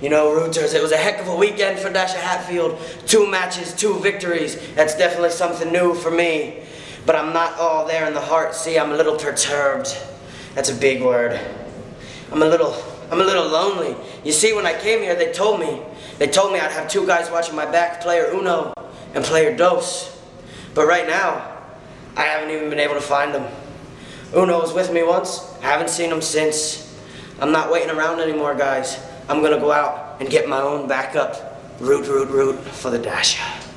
You know, Rooters, it was a heck of a weekend for Dasher Hatfield. Two matches, two victories. That's definitely something new for me. But I'm not all there in the heart. See, I'm a little perturbed. That's a big word. I'm a little, I'm a little lonely. You see, when I came here, they told me, they told me I'd have two guys watching my back, player Uno and player Dos. But right now, I haven't even been able to find them. Uno was with me once. I haven't seen him since. I'm not waiting around anymore, guys. I'm gonna go out and get my own backup. Root, root, root for the Dasher.